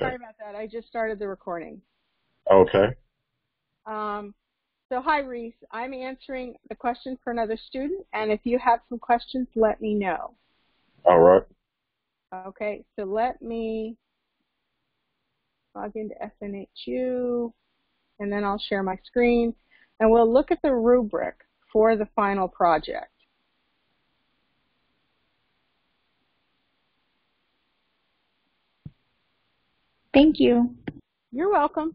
Sorry about that. I just started the recording. Okay. Um, so hi, Reese. I'm answering the question for another student, and if you have some questions, let me know. All right. Okay, so let me log into SNHU, and then I'll share my screen, and we'll look at the rubric for the final project. Thank you. You're welcome.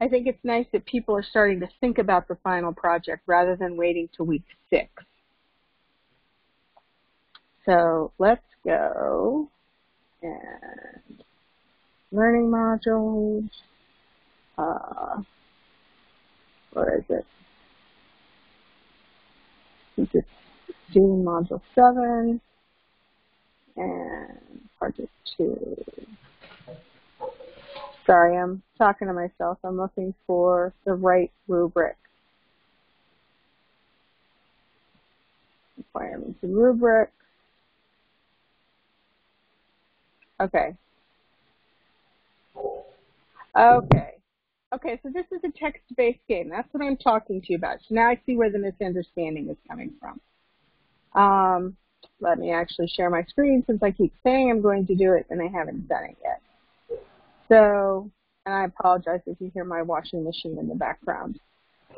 I think it's nice that people are starting to think about the final project rather than waiting to week six. So let's go and learning modules. Uh, where is it? I think it's June module 7 and project 2. Sorry, I'm talking to myself. I'm looking for the right rubric. Requirements and rubric. Okay. Okay. Okay, so this is a text-based game. That's what I'm talking to you about. So now I see where the misunderstanding is coming from. Um, let me actually share my screen since I keep saying I'm going to do it and I haven't done it yet. So, and I apologize if you hear my washing machine in the background.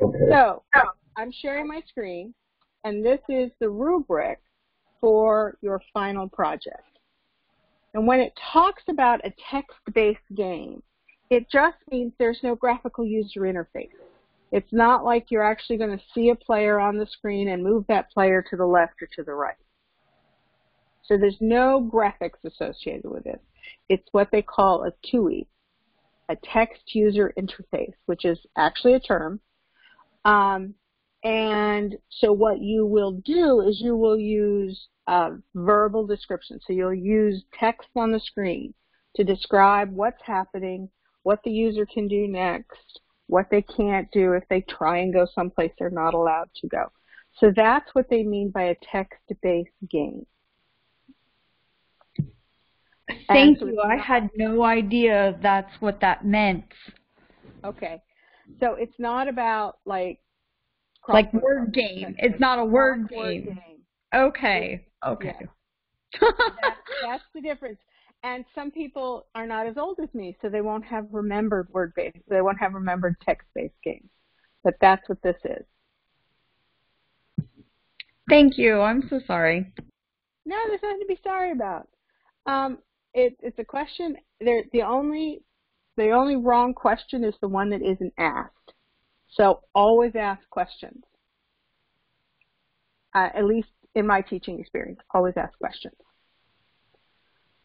Okay. So, I'm sharing my screen, and this is the rubric for your final project. And when it talks about a text-based game, it just means there's no graphical user interface. It's not like you're actually going to see a player on the screen and move that player to the left or to the right. So there's no graphics associated with it. It's what they call a TUI, a text user interface, which is actually a term. Um, and so what you will do is you will use uh, verbal description. So you'll use text on the screen to describe what's happening, what the user can do next, what they can't do if they try and go someplace they're not allowed to go. So that's what they mean by a text-based game. Thank you. I had no idea that's what that meant. Okay. So it's not about like like word game. It's not a word, word game. game. Okay. Okay. Yeah. that, that's the difference. And some people are not as old as me, so they won't have remembered word based. They won't have remembered text based games. But that's what this is. Thank you. I'm so sorry. No, there's nothing to be sorry about. Um, it, it's a question. The only the only wrong question is the one that isn't asked. So always ask questions. Uh, at least in my teaching experience, always ask questions.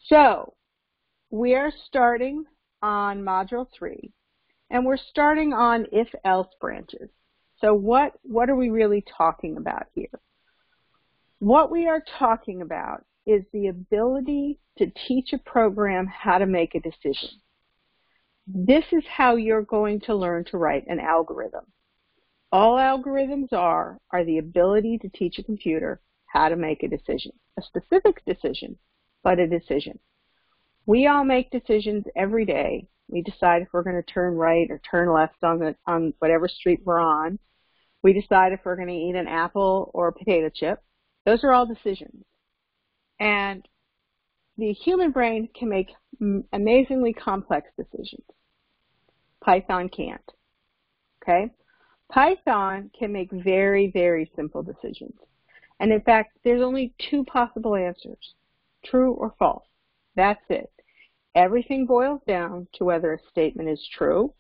So we are starting on Module 3, and we're starting on if-else branches. So what, what are we really talking about here? What we are talking about is the ability to teach a program how to make a decision. This is how you're going to learn to write an algorithm. All algorithms are, are the ability to teach a computer how to make a decision. A specific decision, but a decision. We all make decisions every day. We decide if we're going to turn right or turn left on the on whatever street we're on. We decide if we're going to eat an apple or a potato chip. Those are all decisions. And the human brain can make amazingly complex decisions. Python can't. Okay? Python can make very, very simple decisions. And in fact, there's only two possible answers, true or false. That's it. Everything boils down to whether a statement is true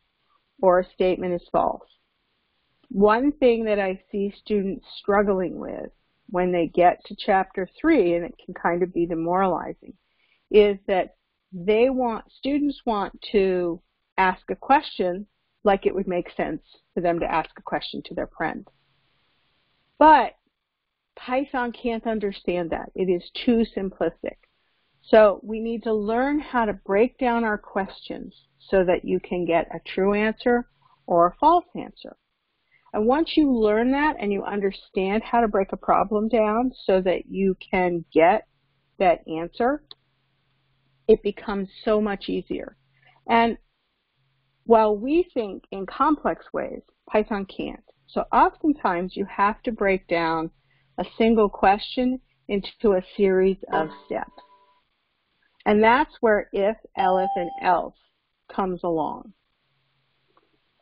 or a statement is false. One thing that I see students struggling with when they get to chapter three, and it can kind of be demoralizing, is that they want, students want to ask a question like it would make sense for them to ask a question to their friend. But Python can't understand that. It is too simplistic. So we need to learn how to break down our questions so that you can get a true answer or a false answer. And once you learn that and you understand how to break a problem down so that you can get that answer, it becomes so much easier. And while we think in complex ways, Python can't. So oftentimes you have to break down a single question into a series of steps. And that's where if, elif, and else comes along.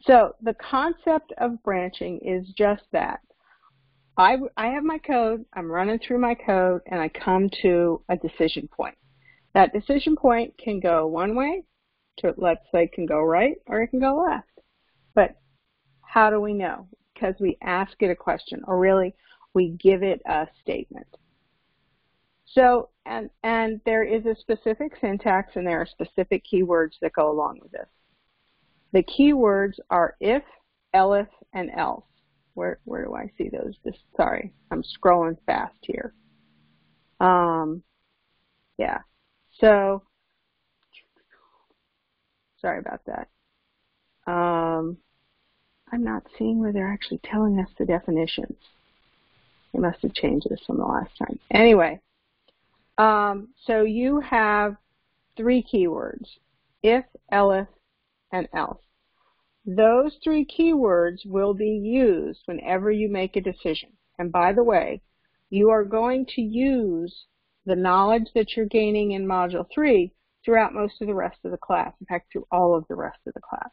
So the concept of branching is just that. I, I have my code, I'm running through my code, and I come to a decision point. That decision point can go one way, to let's say can go right, or it can go left. But how do we know? Because we ask it a question, or really, we give it a statement. So, and, and there is a specific syntax and there are specific keywords that go along with this. The keywords are if, elif, and else. Where, where do I see those? This, sorry, I'm scrolling fast here. Um, yeah. So, sorry about that. Um, I'm not seeing where they're actually telling us the definitions. They must have changed this from the last time. Anyway, um, so you have three keywords, if, elif, and else. Those three keywords will be used whenever you make a decision. And by the way, you are going to use the knowledge that you're gaining in Module 3 throughout most of the rest of the class, in fact, through all of the rest of the class.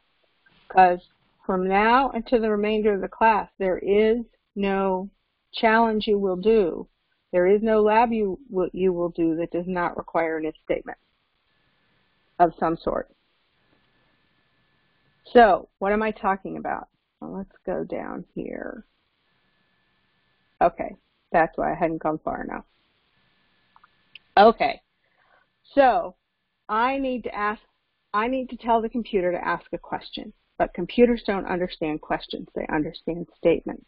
Because from now until the remainder of the class, there is no challenge you will do there is no lab you will, you will do that does not require an if statement of some sort. So what am I talking about? Well, let's go down here. Okay, that's why I hadn't gone far enough. Okay, so I need to ask, I need to tell the computer to ask a question, but computers don't understand questions, they understand statements.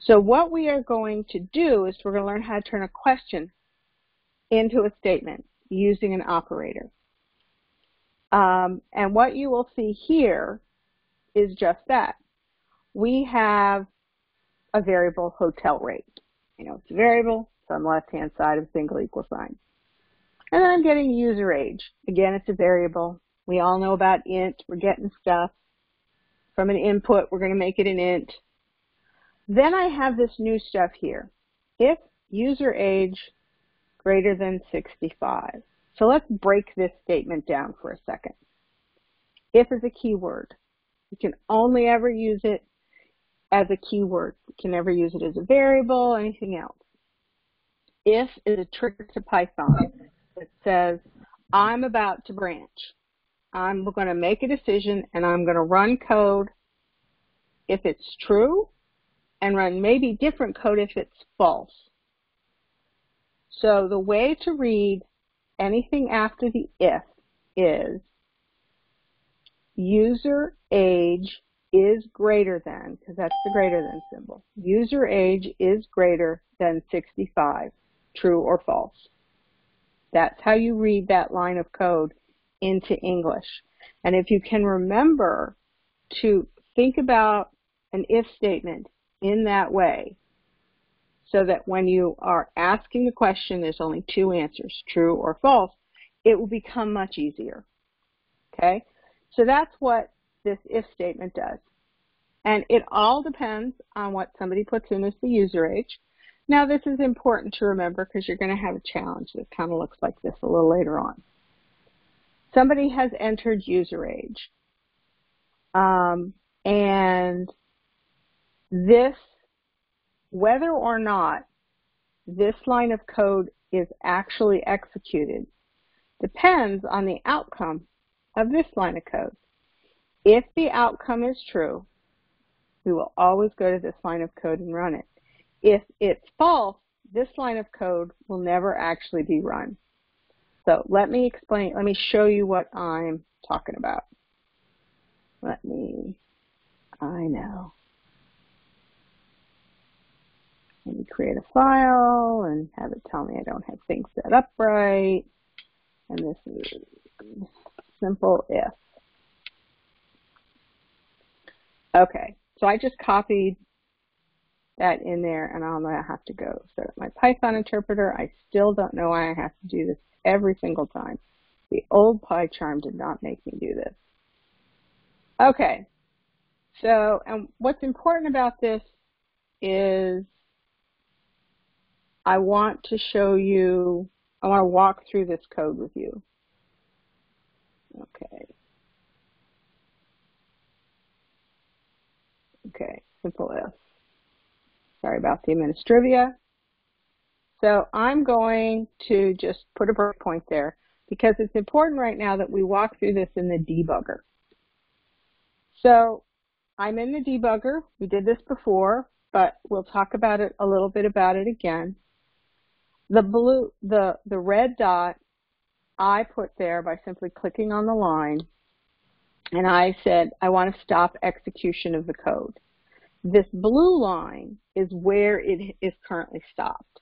So what we are going to do is we're going to learn how to turn a question into a statement using an operator. Um, and what you will see here is just that. We have a variable hotel rate. You know, it's a variable, it's on the left-hand side of a single equal sign. And then I'm getting user age. Again, it's a variable. We all know about int. We're getting stuff from an input. We're going to make it an int. Then I have this new stuff here. If user age greater than 65. So let's break this statement down for a second. If is a keyword. You can only ever use it as a keyword. You can never use it as a variable, anything else. If is a trigger to Python that says, I'm about to branch. I'm going to make a decision and I'm going to run code. If it's true, and run maybe different code if it's false. So the way to read anything after the if is user age is greater than, because that's the greater than symbol. User age is greater than 65, true or false. That's how you read that line of code into English. And if you can remember to think about an if statement in that way so that when you are asking the question, there's only two answers, true or false, it will become much easier. Okay? So that's what this if statement does. And it all depends on what somebody puts in as the user age. Now this is important to remember because you're going to have a challenge that kind of looks like this a little later on. Somebody has entered user age. Um, and this, whether or not this line of code is actually executed depends on the outcome of this line of code. If the outcome is true, we will always go to this line of code and run it. If it's false, this line of code will never actually be run. So let me explain, let me show you what I'm talking about. Let me, I know. Maybe create a file and have it tell me I don't have things set up right. And this is simple if. Okay, so I just copied that in there and I'll now have to go set up my Python interpreter. I still don't know why I have to do this every single time. The old PyCharm did not make me do this. Okay, so and what's important about this is I want to show you, I want to walk through this code with you. Okay. Okay, simple if. Sorry about the administrivia. So I'm going to just put a breakpoint there because it's important right now that we walk through this in the debugger. So I'm in the debugger. We did this before, but we'll talk about it a little bit about it again. The blue, the, the red dot I put there by simply clicking on the line and I said, I want to stop execution of the code. This blue line is where it is currently stopped,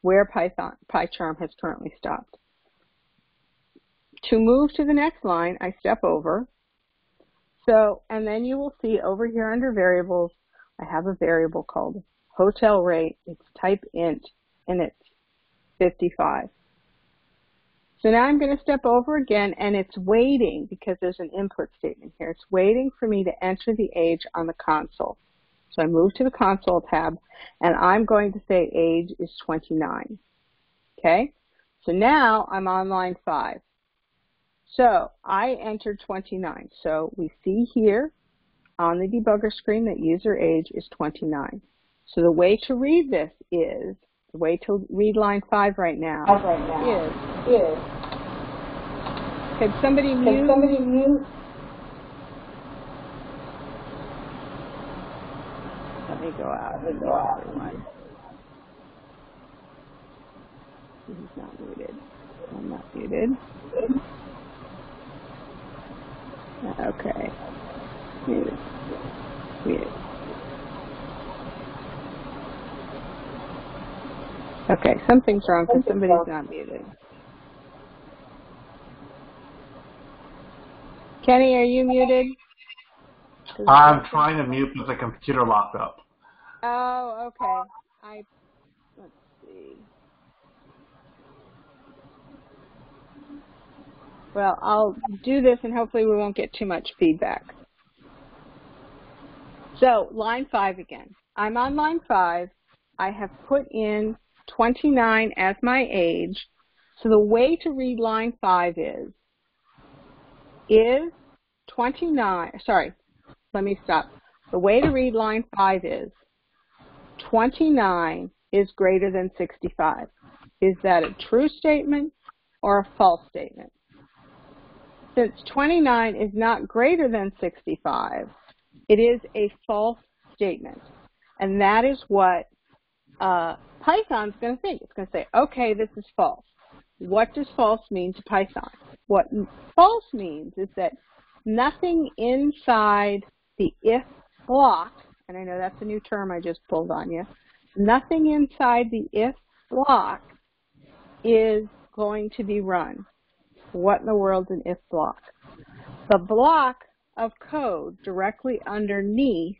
where Python, PyCharm has currently stopped. To move to the next line, I step over. So, and then you will see over here under variables, I have a variable called hotel rate. It's type int and it's 55. So now I'm going to step over again and it's waiting because there's an input statement here. It's waiting for me to enter the age on the console. So I move to the console tab and I'm going to say age is 29. Okay? So now I'm on line 5. So I entered 29. So we see here on the debugger screen that user age is 29. So the way to read this is, the way to read line 5 right now, right now. is, is, could somebody mute? can somebody mute? Let me go out. Let me go out. Everyone. He's not muted. I'm not muted. Okay. Muted. Muted. Okay, something's wrong because somebody's not muted. Kenny, are you muted? I'm trying to mute, but the computer locked up. Oh, okay. I let's see. Well, I'll do this and hopefully we won't get too much feedback. So, line 5 again. I'm on line 5. I have put in 29 as my age. So the way to read line 5 is, is 29, sorry, let me stop. The way to read line 5 is, 29 is greater than 65. Is that a true statement or a false statement? Since 29 is not greater than 65, it is a false statement. And that is what uh, Python's going to think. It's going to say, okay, this is false. What does false mean to Python? What false means is that nothing inside the if block, and I know that's a new term I just pulled on you, nothing inside the if block is going to be run. What in the world's an if block? The block of code directly underneath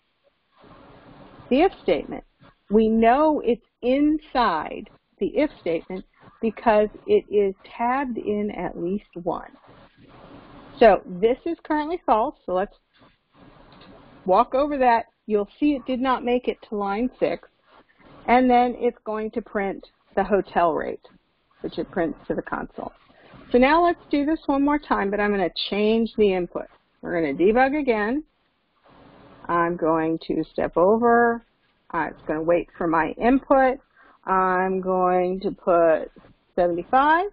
the if statement. We know it's inside the if statement because it is tabbed in at least one. So this is currently false, so let's walk over that. You'll see it did not make it to line 6, and then it's going to print the hotel rate, which it prints to the console. So now let's do this one more time, but I'm going to change the input. We're going to debug again. I'm going to step over. Uh, it's going to wait for my input. I'm going to put 75.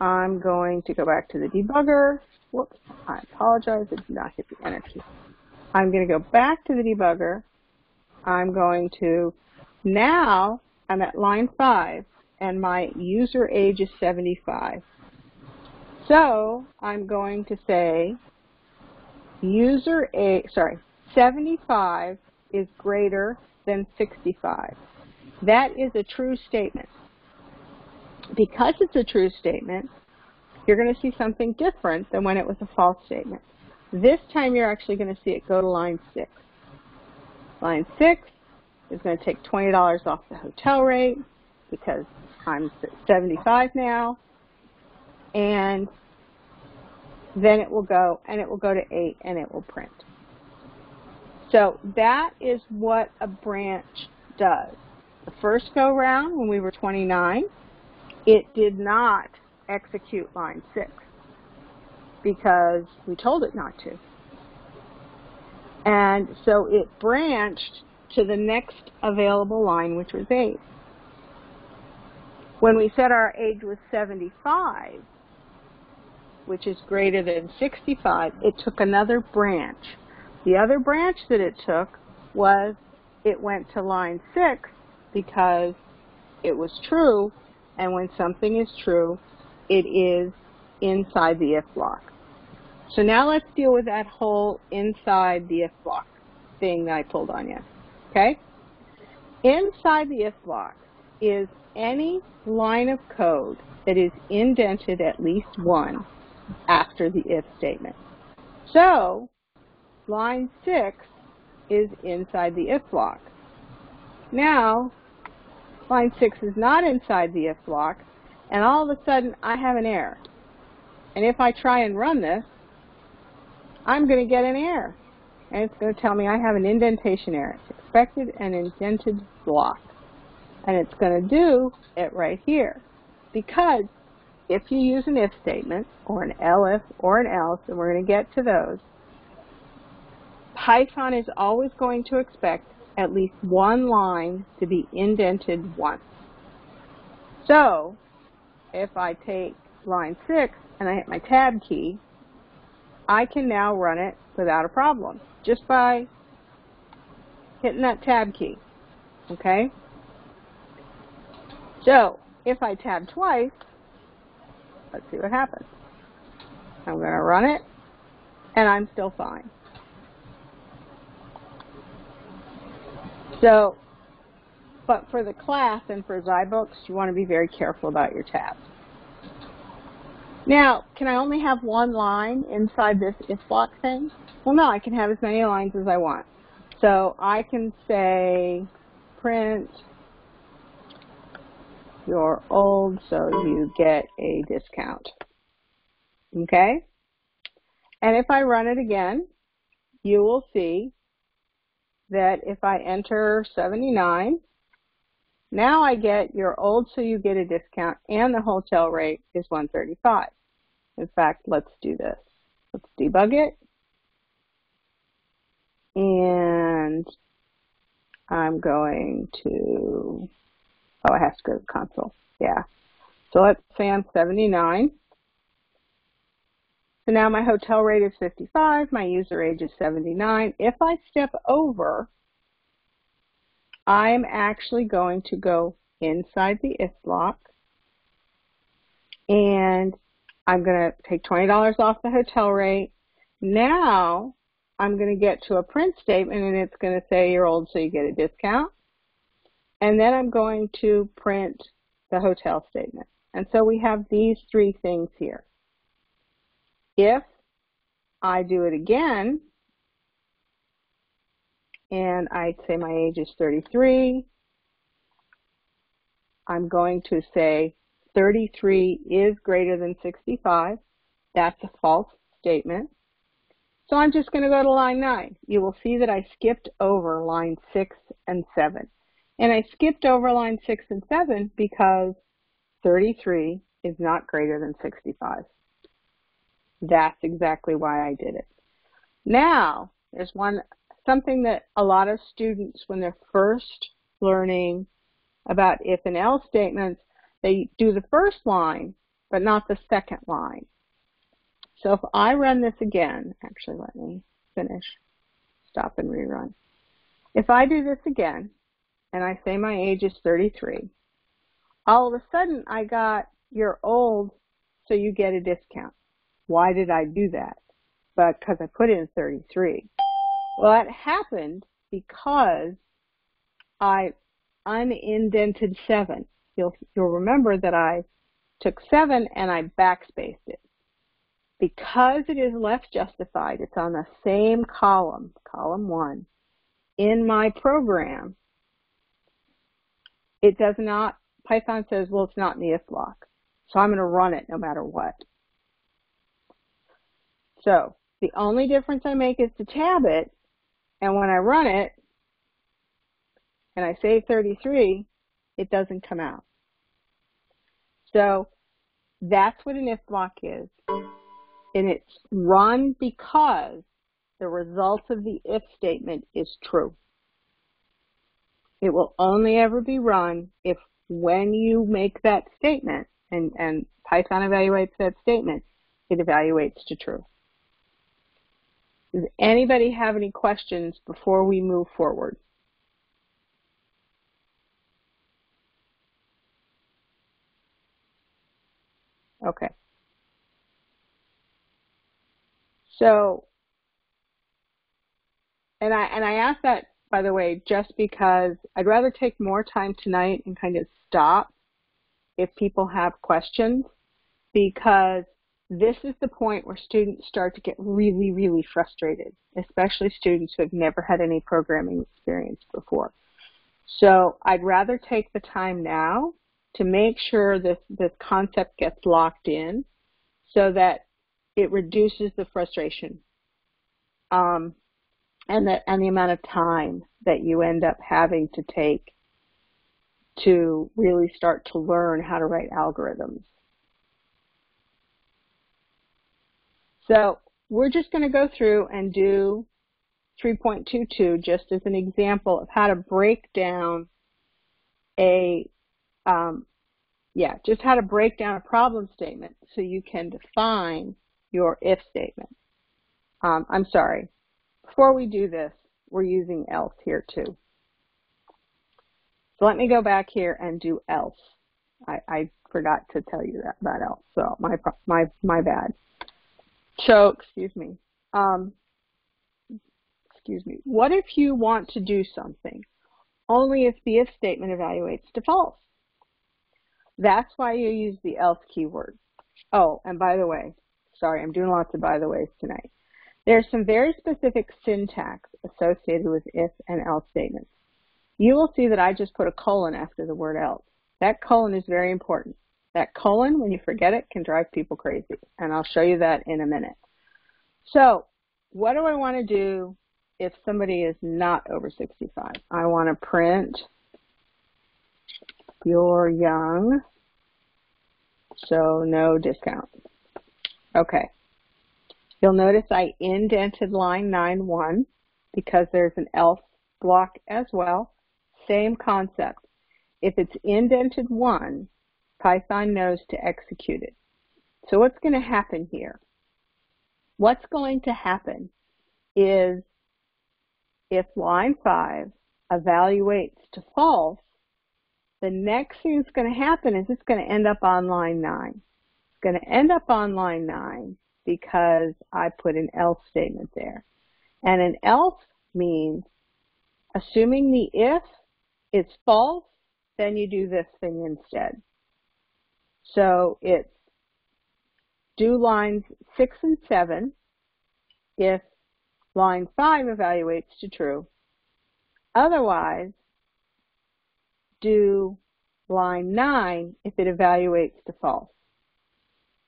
I'm going to go back to the debugger. Whoops, I apologize, I did not hit the enter key. I'm going to go back to the debugger. I'm going to, now I'm at line 5 and my user age is 75. So I'm going to say user age, sorry, 75 is greater than 65. That is a true statement. Because it's a true statement, you're going to see something different than when it was a false statement. This time you're actually going to see it go to line 6. Line 6 is going to take $20 off the hotel rate because I'm 75 now. and then it will go, and it will go to 8, and it will print. So that is what a branch does. The first go round, when we were 29, it did not execute line 6 because we told it not to. And so it branched to the next available line, which was 8. When we said our age was 75, which is greater than 65, it took another branch. The other branch that it took was it went to line 6 because it was true, and when something is true, it is inside the if block. So now let's deal with that whole inside the if block thing that I pulled on you. Okay? Inside the if block is any line of code that is indented at least one after the if statement. So line 6 is inside the if block. Now, line 6 is not inside the if block, and all of a sudden I have an error. And if I try and run this, I'm going to get an error. And it's going to tell me I have an indentation error. It's expected an indented block. And it's going to do it right here. Because if you use an if statement, or an elif, or an else, and we're going to get to those, Python is always going to expect at least one line to be indented once. So, if I take line 6 and I hit my tab key, I can now run it without a problem just by hitting that tab key. Okay? So, if I tab twice, let's see what happens. I'm going to run it, and I'm still fine. So, but for the class and for zyBooks, you want to be very careful about your tabs. Now, can I only have one line inside this if block thing? Well, no, I can have as many lines as I want. So I can say print you're old so you get a discount. Okay? And if I run it again, you will see that if I enter 79, now I get you're old so you get a discount and the hotel rate is 135. In fact, let's do this. Let's debug it. And I'm going to, oh, I have to go to the console. Yeah. So let's say I'm 79. So now my hotel rate is 55, my user age is 79. If I step over, I'm actually going to go inside the if block and I'm going to take $20 off the hotel rate. Now I'm going to get to a print statement and it's going to say you're old so you get a discount. And then I'm going to print the hotel statement. And so we have these three things here. If I do it again, and I say my age is 33, I'm going to say 33 is greater than 65. That's a false statement. So I'm just going to go to line 9. You will see that I skipped over line 6 and 7. And I skipped over line 6 and 7 because 33 is not greater than 65. That's exactly why I did it. Now, there's one something that a lot of students, when they're first learning about if and else statements, they do the first line, but not the second line. So if I run this again, actually let me finish, stop and rerun. If I do this again, and I say my age is 33, all of a sudden I got, you're old, so you get a discount. Why did I do that? But because I put in 33. Well, that happened because I unindented 7. You'll, you'll remember that I took 7 and I backspaced it. Because it is left justified, it's on the same column, column 1, in my program, it does not, Python says, well, it's not in the if block. So I'm going to run it no matter what. So the only difference I make is to tab it, and when I run it, and I save 33, it doesn't come out. So that's what an if block is. And it's run because the result of the if statement is true. It will only ever be run if when you make that statement and, and Python evaluates that statement, it evaluates to true. Does anybody have any questions before we move forward? Okay. So, and I and I ask that by the way just because I'd rather take more time tonight and kind of stop if people have questions because this is the point where students start to get really, really frustrated, especially students who have never had any programming experience before. So I'd rather take the time now to make sure this, this concept gets locked in so that it reduces the frustration um, and, the, and the amount of time that you end up having to take to really start to learn how to write algorithms. So we're just going to go through and do 3.22 just as an example of how to break down a um, yeah, just how to break down a problem statement so you can define your if statement. Um, I'm sorry. Before we do this, we're using else here too. So let me go back here and do else. I, I forgot to tell you that about else, so my my my bad. So excuse me. Um, excuse me. What if you want to do something only if the if statement evaluates to false? That's why you use the else keyword. Oh, and by the way, sorry, I'm doing lots of by the ways tonight. There's some very specific syntax associated with if and else statements. You will see that I just put a colon after the word else. That colon is very important. That colon, when you forget it, can drive people crazy. And I'll show you that in a minute. So what do I want to do if somebody is not over 65? I want to print you're young, so no discount. Okay. You'll notice I indented line 9-1 because there's an else block as well. Same concept. If it's indented 1, Python knows to execute it. So what's going to happen here? What's going to happen is if line 5 evaluates to false, the next thing that's going to happen is it's going to end up on line 9. It's going to end up on line 9 because I put an else statement there. And an else means assuming the if is false, then you do this thing instead. So it's do lines 6 and 7 if line 5 evaluates to true. Otherwise, do line 9 if it evaluates to false.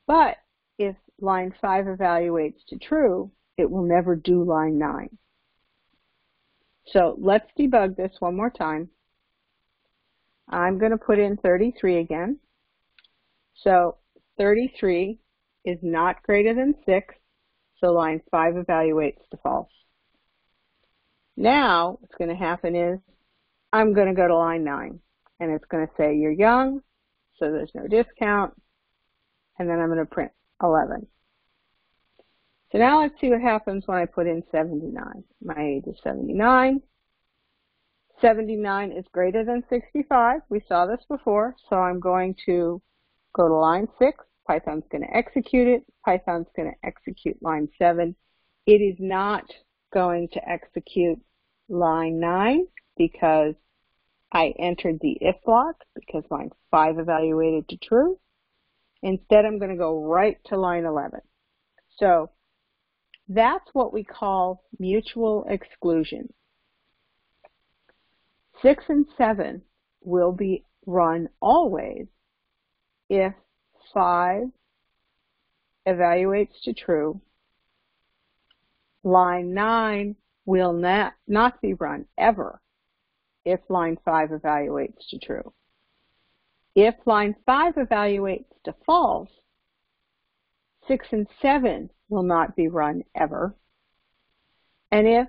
But if line 5 evaluates to true, it will never do line 9. So let's debug this one more time. I'm going to put in 33 again. So 33 is not greater than 6, so line 5 evaluates to false. Now what's going to happen is I'm going to go to line 9 and it's going to say you're young, so there's no discount, and then I'm going to print 11. So now let's see what happens when I put in 79. My age is 79. 79 is greater than 65. We saw this before, so I'm going to go to line 6. Python's going to execute it. Python's going to execute line 7. It is not going to execute line 9 because I entered the if block because line 5 evaluated to true. Instead, I'm going to go right to line 11. So that's what we call mutual exclusion. 6 and 7 will be run always if 5 evaluates to true, line 9 will not, not be run ever if line 5 evaluates to true. If line 5 evaluates to false, 6 and 7 will not be run ever. And if,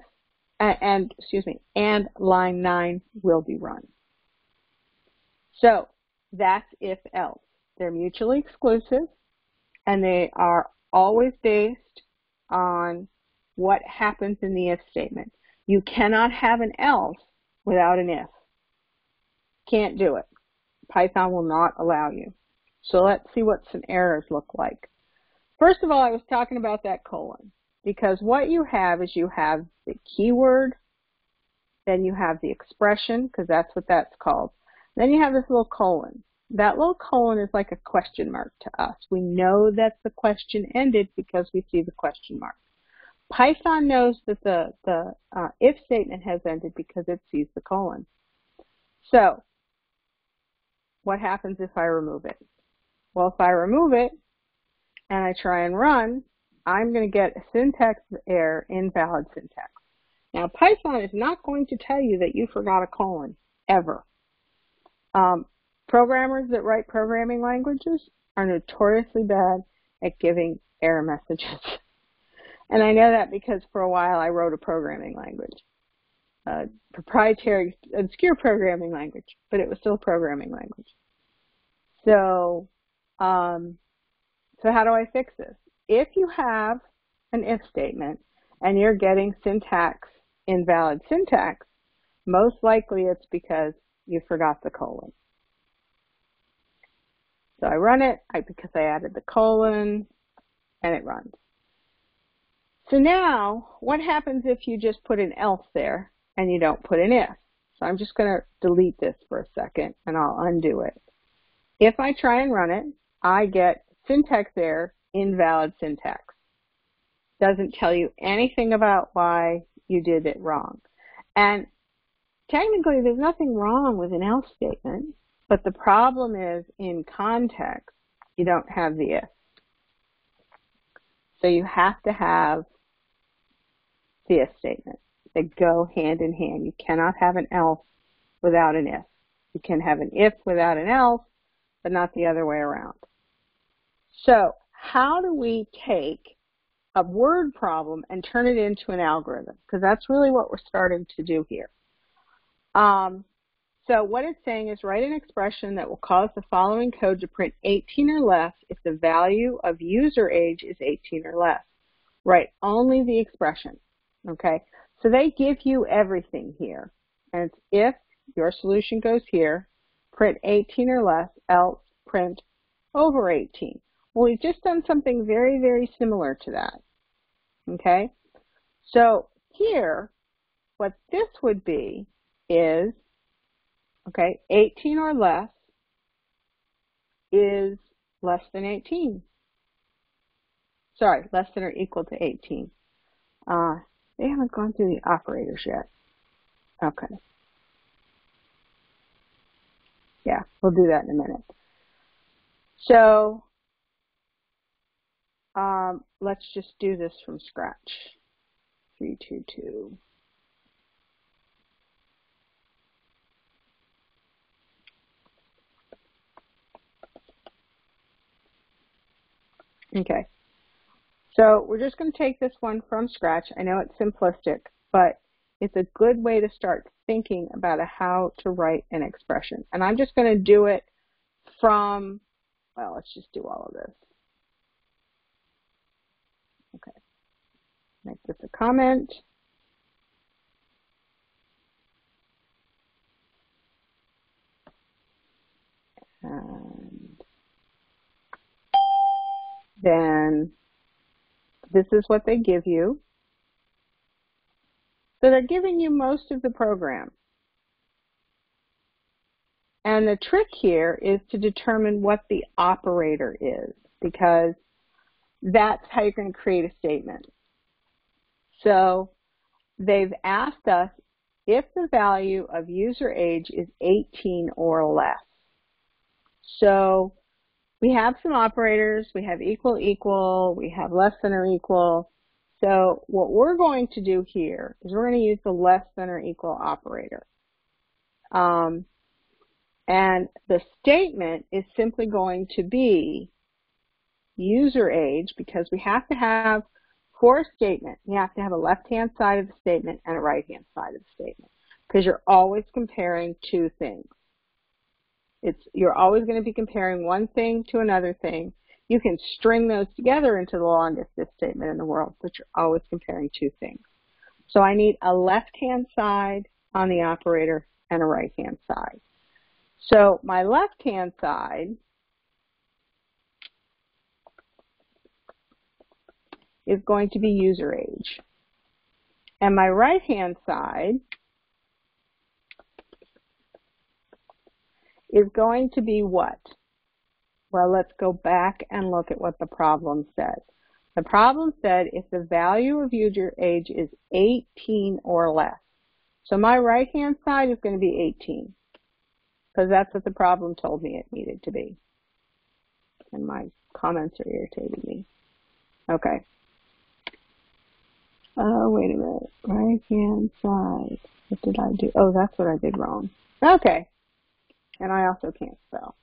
and, excuse me, and line 9 will be run. So that's if else. They're mutually exclusive and they are always based on what happens in the if statement. You cannot have an else without an if. Can't do it. Python will not allow you. So let's see what some errors look like. First of all, I was talking about that colon because what you have is you have the keyword, then you have the expression because that's what that's called. Then you have this little colon. That little colon is like a question mark to us. We know that the question ended because we see the question mark. Python knows that the, the uh, if statement has ended because it sees the colon. So, what happens if I remove it? Well, if I remove it and I try and run, I'm going to get a syntax error, invalid syntax. Now, Python is not going to tell you that you forgot a colon, ever. Um, programmers that write programming languages are notoriously bad at giving error messages. And I know that because for a while I wrote a programming language, a proprietary, obscure programming language, but it was still a programming language. So, um, so how do I fix this? If you have an if statement and you're getting syntax, invalid syntax, most likely it's because you forgot the colon. So I run it I, because I added the colon and it runs. So now, what happens if you just put an else there and you don't put an if? So I'm just going to delete this for a second and I'll undo it. If I try and run it, I get syntax error, invalid syntax. Doesn't tell you anything about why you did it wrong. And technically there's nothing wrong with an else statement, but the problem is in context, you don't have the if. So you have to have the if statement. They go hand in hand. You cannot have an else without an if. You can have an if without an else, but not the other way around. So how do we take a word problem and turn it into an algorithm? Because that's really what we're starting to do here. Um, so what it's saying is write an expression that will cause the following code to print 18 or less if the value of user age is 18 or less. Write only the expression. Okay, so they give you everything here. And it's if your solution goes here, print 18 or less, else print over 18. Well, we've just done something very, very similar to that. Okay, so here, what this would be is, okay, 18 or less is less than 18. Sorry, less than or equal to 18. Uh, they haven't gone through the operators yet. Okay. Yeah, we'll do that in a minute. So um, let's just do this from scratch. 322. Okay. So we're just going to take this one from scratch. I know it's simplistic, but it's a good way to start thinking about how to write an expression. And I'm just going to do it from, well, let's just do all of this. Okay. Make this a comment. And then this is what they give you. So they're giving you most of the program. And the trick here is to determine what the operator is because that's how you're going to create a statement. So they've asked us if the value of user age is 18 or less. So we have some operators. We have equal, equal. We have less than or equal. So what we're going to do here is we're going to use the less than or equal operator. Um, and the statement is simply going to be user age because we have to have, for a statement, you have to have a left-hand side of the statement and a right-hand side of the statement because you're always comparing two things. It's, you're always going to be comparing one thing to another thing. You can string those together into the longest if statement in the world, but you're always comparing two things. So I need a left-hand side on the operator and a right-hand side. So my left-hand side is going to be user age. And my right-hand side is going to be what? Well, let's go back and look at what the problem said. The problem said if the value of user age is 18 or less. So my right-hand side is going to be 18 because that's what the problem told me it needed to be. And my comments are irritating me. Okay. Oh, wait a minute. Right-hand side. What did I do? Oh, that's what I did wrong. Okay and I also can't spell.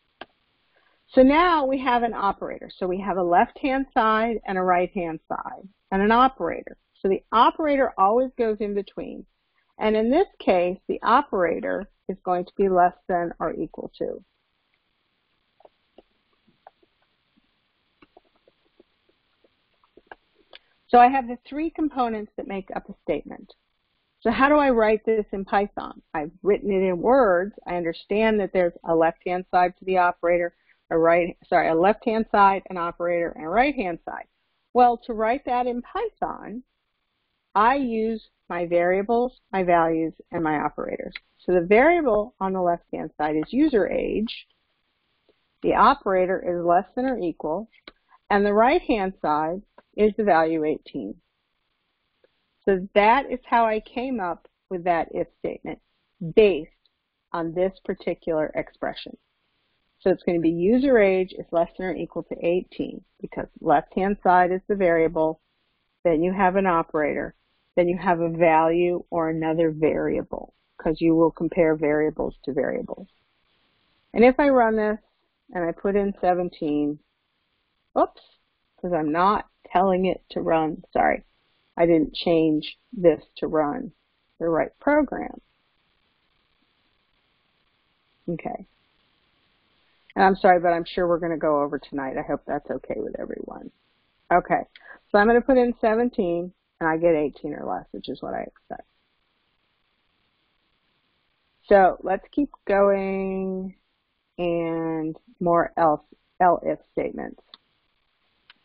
So now we have an operator. So we have a left-hand side and a right-hand side and an operator. So the operator always goes in between. And in this case, the operator is going to be less than or equal to. So I have the three components that make up a statement. So how do I write this in Python? I've written it in words. I understand that there's a left-hand side to the operator, a right, sorry, a left-hand side, an operator, and a right-hand side. Well, to write that in Python, I use my variables, my values, and my operators. So the variable on the left-hand side is user age. The operator is less than or equal. And the right-hand side is the value 18. So that is how I came up with that if statement based on this particular expression. So it's going to be user age is less than or equal to 18 because left hand side is the variable, then you have an operator, then you have a value or another variable because you will compare variables to variables. And if I run this and I put in 17, oops, because I'm not telling it to run, sorry, I didn't change this to run the right program. Okay. And I'm sorry, but I'm sure we're going to go over tonight. I hope that's okay with everyone. Okay. So I'm going to put in 17, and I get 18 or less, which is what I expect. So let's keep going and more else, else statements.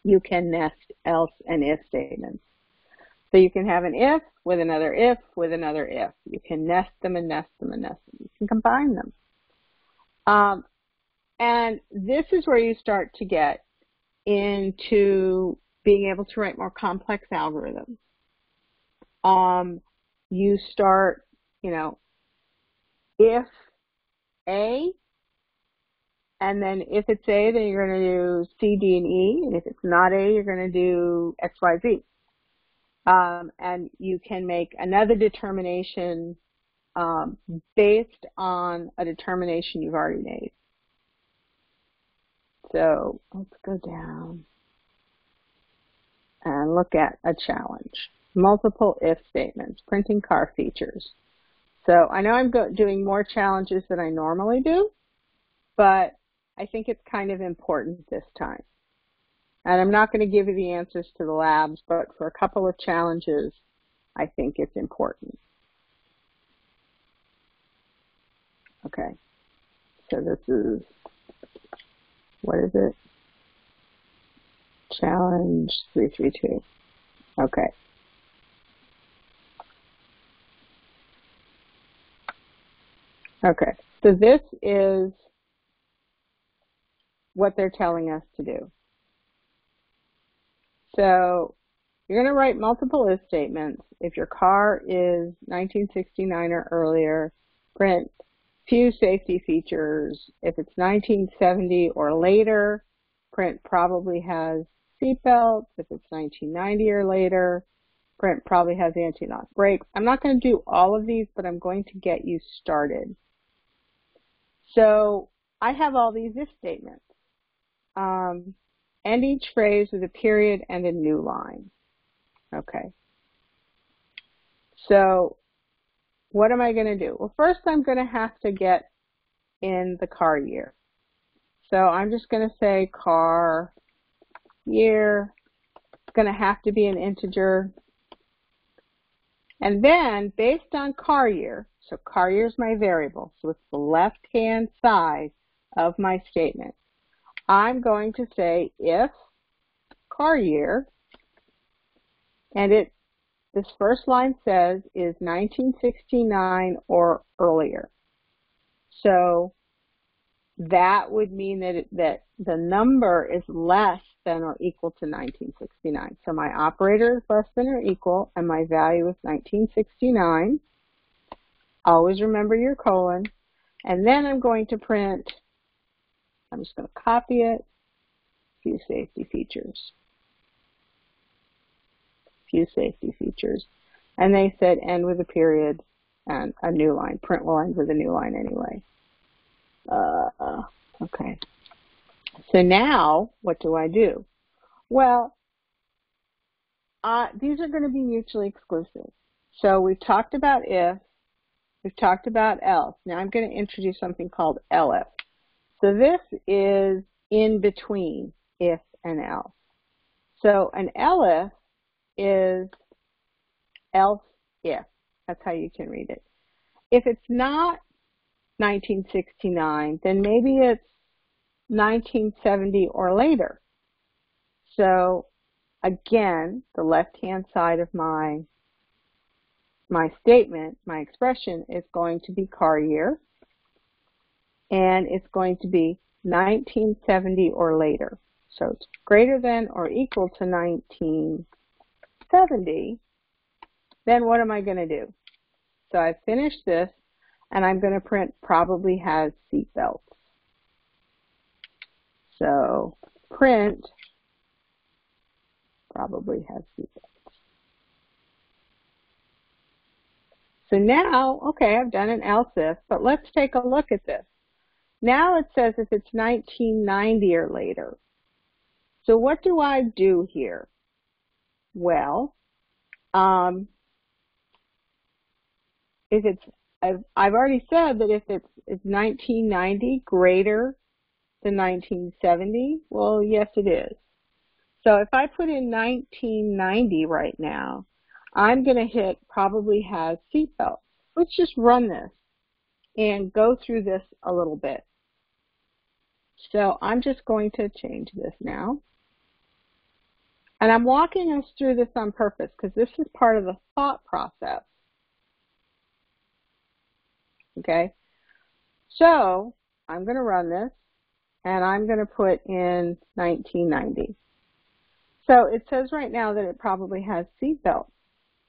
You can nest else and if statements. So you can have an if with another if with another if. You can nest them and nest them and nest them. You can combine them. Um, and this is where you start to get into being able to write more complex algorithms. Um, you start, you know, if A, and then if it's A, then you're going to do C, D, and E, and if it's not A, you're going to do X, Y, Z um, and you can make another determination um, based on a determination you've already made. So let's go down and look at a challenge. Multiple if statements, printing car features. So I know I'm doing more challenges than I normally do, but I think it's kind of important this time. And I'm not going to give you the answers to the labs, but for a couple of challenges, I think it's important. Okay, so this is, what is it? Challenge 332. Okay. Okay, so this is what they're telling us to do. So you're going to write multiple if statements. If your car is 1969 or earlier, print few safety features. If it's 1970 or later, print probably has seatbelts if it's 1990 or later. Print probably has anti-lock brakes. I'm not going to do all of these, but I'm going to get you started. So I have all these if statements. Um, end each phrase with a period and a new line. Okay. So what am I going to do? Well, first I'm going to have to get in the car year. So I'm just going to say car year. It's going to have to be an integer. And then based on car year, so car year is my variable, so it's the left-hand side of my statement. I'm going to say if car year, and it this first line says is 1969 or earlier. So that would mean that it, that the number is less than or equal to 1969. So my operator is less than or equal, and my value is 1969. Always remember your colon. And then I'm going to print, I'm just going to copy it, few safety features. Few safety features. And they said end with a period and a new line. Print will end with a new line anyway. Uh, okay. So now, what do I do? Well, uh, these are going to be mutually exclusive. So we've talked about if, we've talked about else. Now I'm going to introduce something called elif. So this is in between if and else. So an elif is else if. That's how you can read it. If it's not 1969, then maybe it's 1970 or later. So again, the left-hand side of my my statement, my expression is going to be car year, and it's going to be 1970 or later. So it's greater than or equal to 1970, then what am I going to do? So I've finished this, and I'm going to print probably has seat belts. So print probably has seat belts. So now, okay, I've done an else if, but let's take a look at this. Now it says if it's 1990 or later. So what do I do here? Well, um, if it's, I've, I've already said that if it's, it's 1990 greater than 1970, well, yes it is. So if I put in 1990 right now, I'm going to hit probably has seatbelts. Let's just run this and go through this a little bit. So I'm just going to change this now. And I'm walking us through this on purpose because this is part of the thought process. Okay? So I'm going to run this and I'm going to put in 1990. So it says right now that it probably has seatbelts.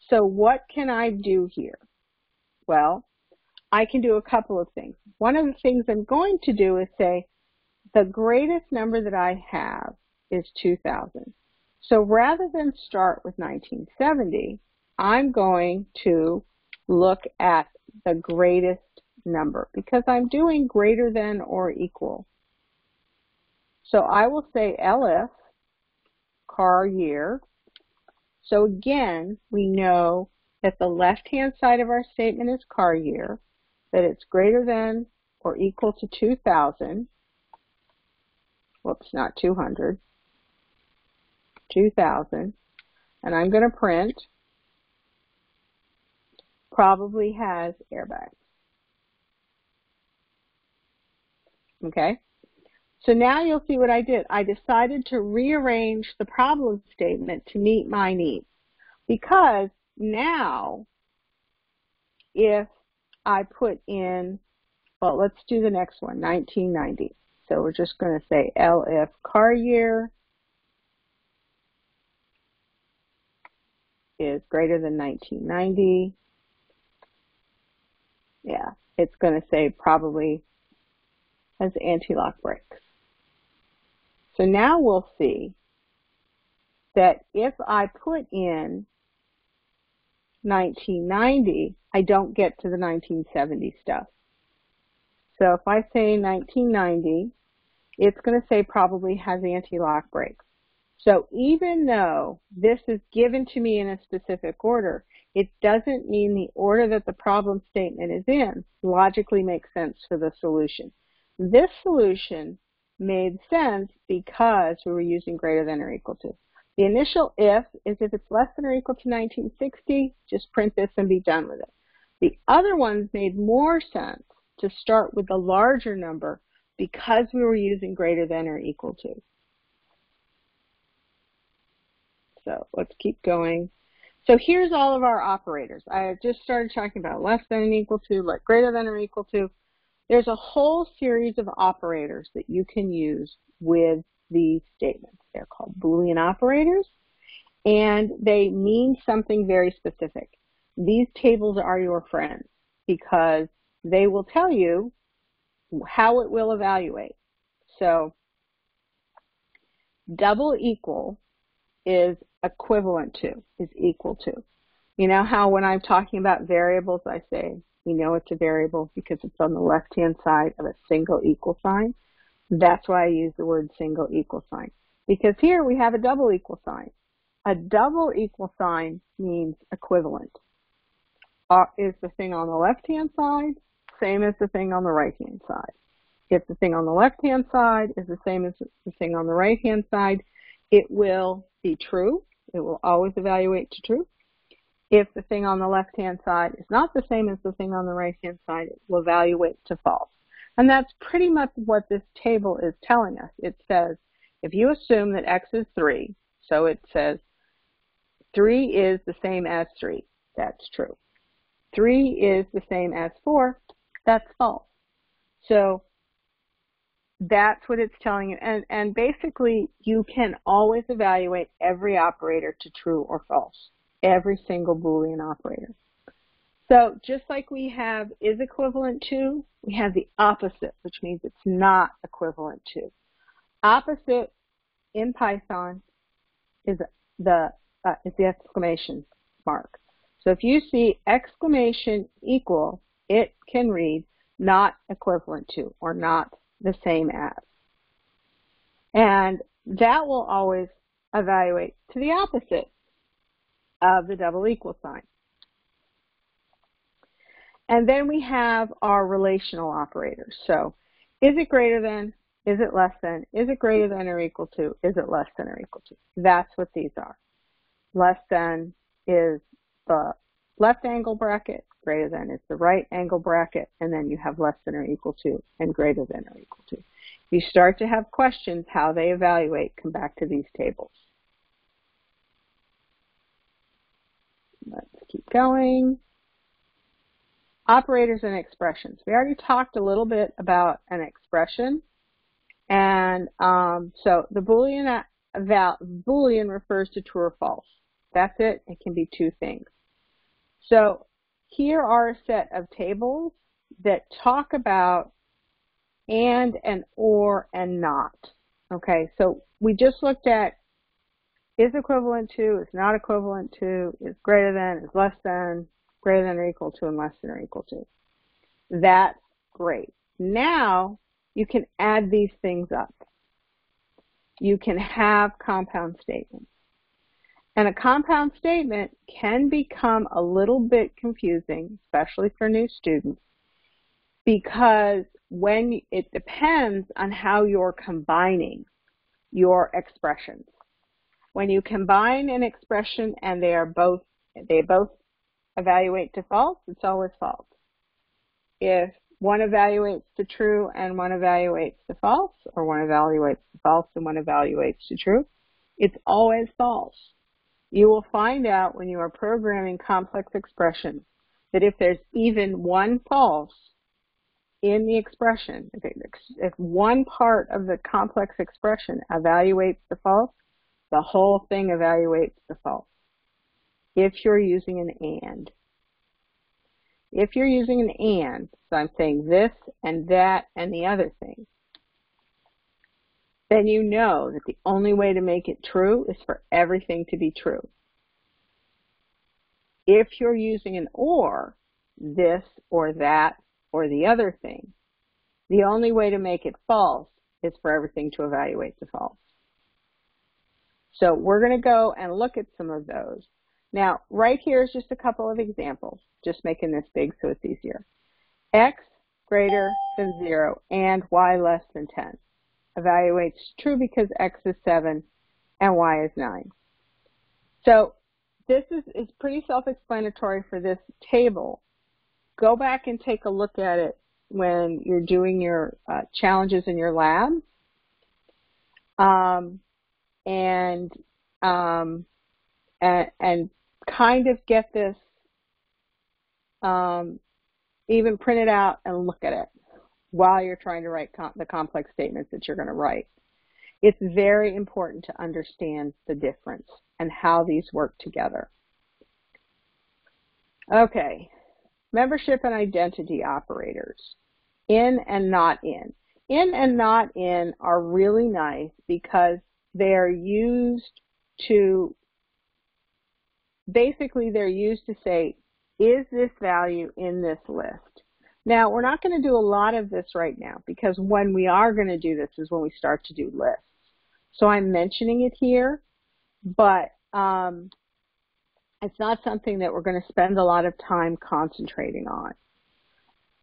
So what can I do here? Well, I can do a couple of things. One of the things I'm going to do is say the greatest number that I have is 2000. So rather than start with 1970, I'm going to look at the greatest number because I'm doing greater than or equal. So I will say elif car year. So again, we know that the left-hand side of our statement is car year, that it's greater than or equal to 2,000. Whoops, not 200. 2,000. And I'm going to print probably has airbags. Okay? So now you'll see what I did. I decided to rearrange the problem statement to meet my needs. Because now, if I put in, well, let's do the next one, 1990. So we're just going to say elif car year is greater than 1990. Yeah, it's going to say probably has anti-lock brakes. So now we'll see that if I put in 1990, I don't get to the 1970 stuff. So if I say 1990, it's going to say probably has anti-lock brakes. So even though this is given to me in a specific order, it doesn't mean the order that the problem statement is in logically makes sense for the solution. This solution made sense because we were using greater than or equal to. The initial if is if it's less than or equal to 1960, just print this and be done with it. The other ones made more sense to start with the larger number because we were using greater than or equal to. So let's keep going. So here's all of our operators. I just started talking about less than and equal to, like greater than or equal to. There's a whole series of operators that you can use with these statements. They're called Boolean operators, and they mean something very specific. These tables are your friends because they will tell you how it will evaluate. So double equal is equivalent to, is equal to. You know how when I'm talking about variables, I say we know it's a variable because it's on the left-hand side of a single equal sign. That's why I use the word single equal sign. Because here we have a double equal sign. A double equal sign means equivalent. Uh, is the thing on the left-hand side same as the thing on the right-hand side? If the thing on the left-hand side is the same as the thing on the right-hand side, it will be true. It will always evaluate to true. If the thing on the left-hand side is not the same as the thing on the right-hand side, it will evaluate to false. And that's pretty much what this table is telling us. It says, if you assume that x is 3, so it says 3 is the same as 3. That's true. 3 is the same as 4. That's false. So that's what it's telling you. And, and basically, you can always evaluate every operator to true or false, every single Boolean operator. So just like we have is equivalent to, we have the opposite, which means it's not equivalent to. Opposite in Python is the uh, is the exclamation mark. So if you see exclamation equal, it can read not equivalent to or not the same as. And that will always evaluate to the opposite of the double equal sign. And then we have our relational operators. So is it greater than? Is it less than? Is it greater than or equal to? Is it less than or equal to? That's what these are. Less than is the left angle bracket, greater than is the right angle bracket, and then you have less than or equal to and greater than or equal to. You start to have questions how they evaluate, come back to these tables. Let's keep going. Operators and expressions. We already talked a little bit about an expression. And um, so the Boolean, Boolean refers to true or false. That's it. It can be two things. So here are a set of tables that talk about and and or and not. Okay, so we just looked at is equivalent to, is not equivalent to, is greater than, is less than, greater than or equal to, and less than or equal to. That's great. Now you can add these things up. You can have compound statements. And a compound statement can become a little bit confusing, especially for new students, because when it depends on how you're combining your expressions. When you combine an expression and they are both they both evaluate to false, it's always false. If one evaluates to true and one evaluates to false, or one evaluates to false and one evaluates to true, it's always false. You will find out when you are programming complex expressions that if there's even one false in the expression, if one part of the complex expression evaluates the false, the whole thing evaluates the false. If you're using an AND. If you're using an AND, so I'm saying this and that and the other thing, then you know that the only way to make it true is for everything to be true. If you're using an or, this or that or the other thing, the only way to make it false is for everything to evaluate to false. So we're going to go and look at some of those. Now, right here is just a couple of examples, just making this big so it's easier. X greater than 0 and Y less than 10 evaluates true because X is 7 and Y is 9. So this is, is pretty self-explanatory for this table. Go back and take a look at it when you're doing your uh, challenges in your lab. Um, and, um, and, and kind of get this um, even print it out and look at it while you're trying to write com the complex statements that you're going to write. It's very important to understand the difference and how these work together. Okay, membership and identity operators, in and not in. In and not in are really nice because they are used to, basically they're used to say, is this value in this list? Now, we're not going to do a lot of this right now because when we are going to do this is when we start to do lists. So I'm mentioning it here, but um, it's not something that we're going to spend a lot of time concentrating on.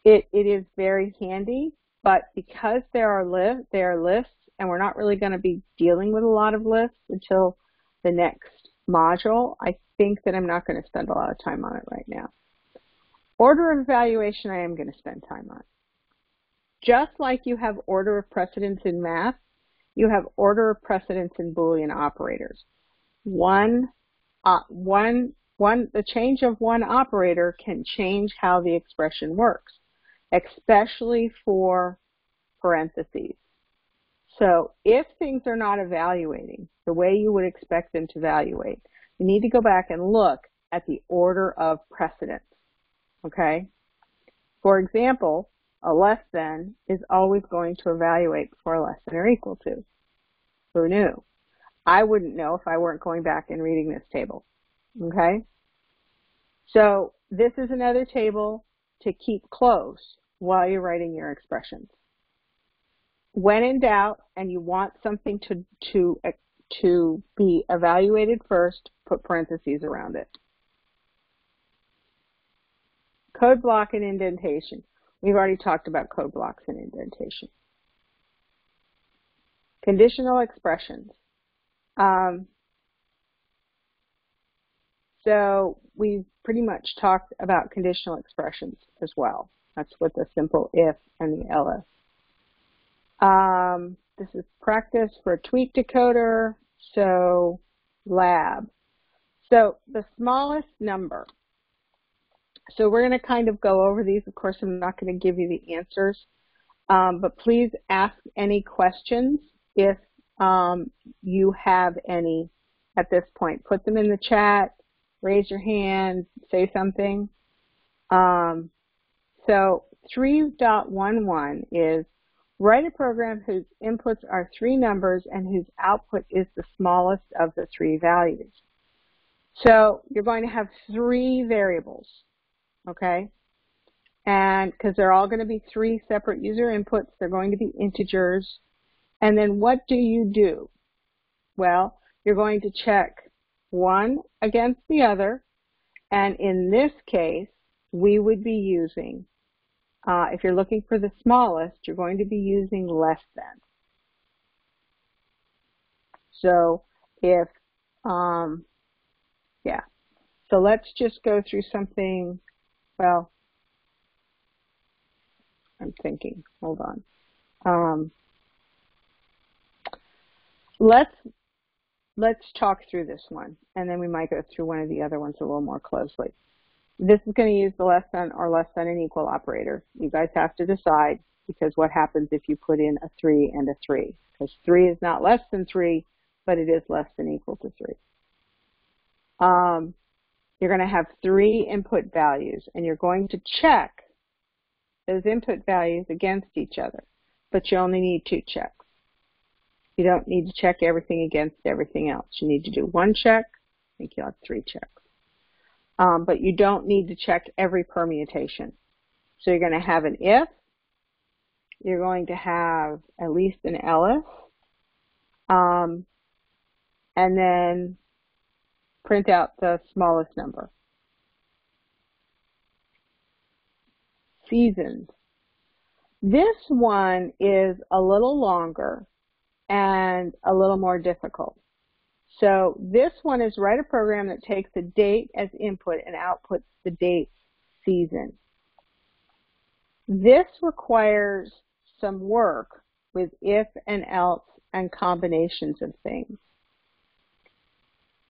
It, it is very handy, but because there are, li there are lists and we're not really going to be dealing with a lot of lists until the next module, I think that I'm not going to spend a lot of time on it right now. Order of evaluation I am going to spend time on. Just like you have order of precedence in math, you have order of precedence in Boolean operators. One, uh, one, one, the change of one operator can change how the expression works, especially for parentheses. So if things are not evaluating the way you would expect them to evaluate, you need to go back and look at the order of precedence. Okay? For example, a less than is always going to evaluate before less than or equal to. Who knew? I wouldn't know if I weren't going back and reading this table. Okay? So this is another table to keep close while you're writing your expressions. When in doubt and you want something to, to, to be evaluated first, put parentheses around it. Code block and indentation. We've already talked about code blocks and indentation. Conditional expressions. Um, so we've pretty much talked about conditional expressions as well. That's with the simple if and the else. Um, this is practice for a tweet decoder, so lab. So the smallest number. So we're going to kind of go over these. Of course, I'm not going to give you the answers, um, but please ask any questions if um, you have any at this point. Put them in the chat, raise your hand, say something. Um, so 3.11 is write a program whose inputs are three numbers and whose output is the smallest of the three values. So you're going to have three variables, okay? And because they're all going to be three separate user inputs, they're going to be integers. And then what do you do? Well, you're going to check one against the other. And in this case, we would be using, uh, if you're looking for the smallest, you're going to be using less than. So if, um, yeah. So let's just go through something, well, I'm thinking, hold on. Um, let's let's talk through this one, and then we might go through one of the other ones a little more closely. This is going to use the less than or less than an equal operator. You guys have to decide because what happens if you put in a 3 and a 3? Because 3 is not less than 3, but it is less than equal to 3. Um, you're going to have three input values, and you're going to check those input values against each other, but you only need two checks. You don't need to check everything against everything else. You need to do one check. I think you'll have three checks. Um, but you don't need to check every permutation. So you're going to have an if. You're going to have at least an else. Um, and then print out the smallest number. Seasons. This one is a little longer and a little more difficult. So this one is write a program that takes a date as input and outputs the date season. This requires some work with if and else and combinations of things.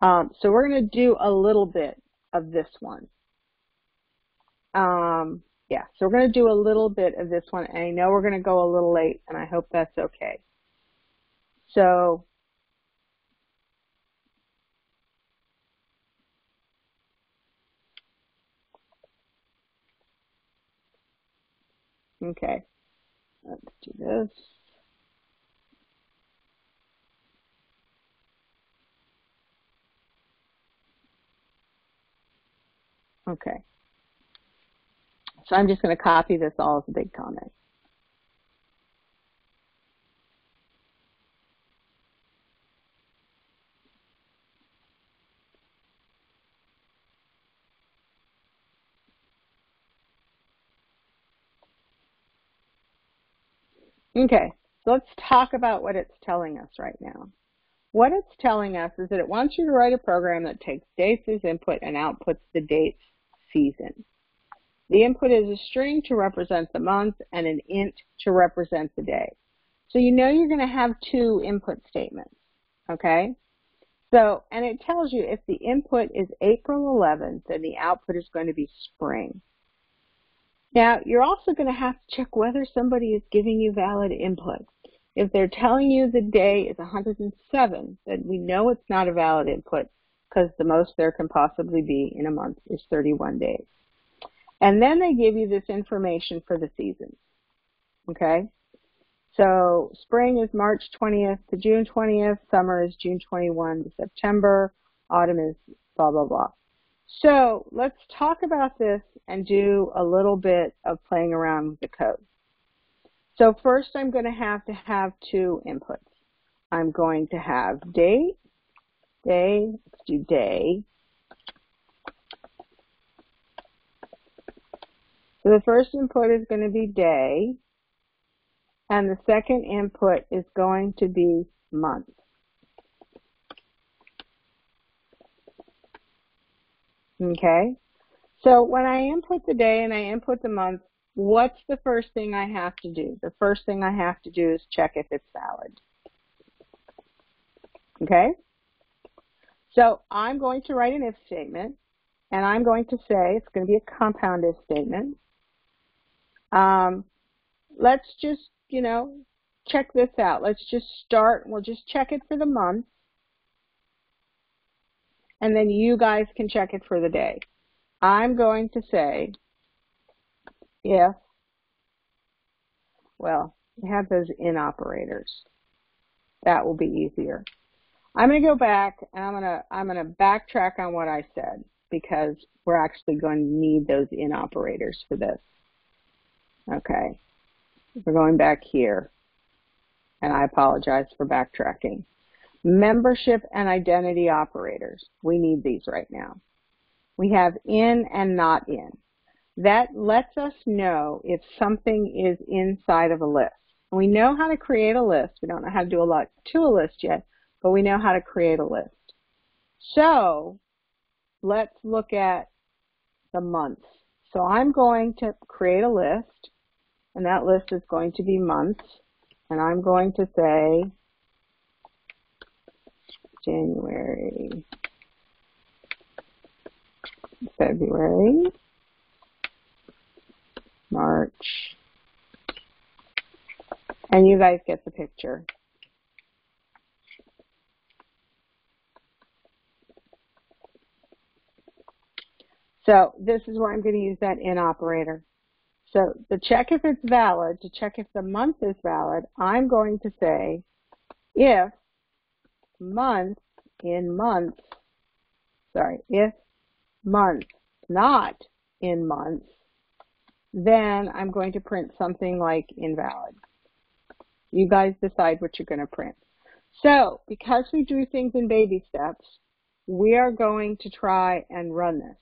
Um, so we're going to do a little bit of this one. Um, yeah, so we're going to do a little bit of this one, and I know we're going to go a little late, and I hope that's okay. So Okay, let's do this. Okay. So I'm just going to copy this all as a big comment. Okay, so let's talk about what it's telling us right now. What it's telling us is that it wants you to write a program that takes dates as input and outputs the dates season. The input is a string to represent the month and an int to represent the day. So you know you're going to have two input statements, okay? So, and it tells you if the input is April 11th, then the output is going to be spring. Now, you're also going to have to check whether somebody is giving you valid input. If they're telling you the day is 107, then we know it's not a valid input because the most there can possibly be in a month is 31 days. And then they give you this information for the seasons. Okay? So spring is March 20th to June 20th, summer is June 21 to September, autumn is blah, blah, blah. So let's talk about this and do a little bit of playing around with the code. So first I'm going to have to have two inputs. I'm going to have date, day, let's do day. So the first input is going to be day, and the second input is going to be month. Okay? So when I input the day and I input the month, what's the first thing I have to do? The first thing I have to do is check if it's valid. Okay? So I'm going to write an if statement, and I'm going to say it's going to be a compound if statement. Um, let's just, you know, check this out. Let's just start. We'll just check it for the month and then you guys can check it for the day. I'm going to say if, well, we have those in operators. That will be easier. I'm going to go back and I'm going to, I'm going to backtrack on what I said because we're actually going to need those in operators for this. Okay. We're going back here and I apologize for backtracking. Membership and identity operators. We need these right now. We have in and not in. That lets us know if something is inside of a list. We know how to create a list. We don't know how to do a lot to a list yet, but we know how to create a list. So let's look at the months. So I'm going to create a list, and that list is going to be months, and I'm going to say January, February, March, and you guys get the picture. So this is where I'm going to use that in operator. So to check if it's valid, to check if the month is valid, I'm going to say if month in month, sorry, if month not in months, then I'm going to print something like invalid. You guys decide what you're going to print. So because we do things in baby steps, we are going to try and run this.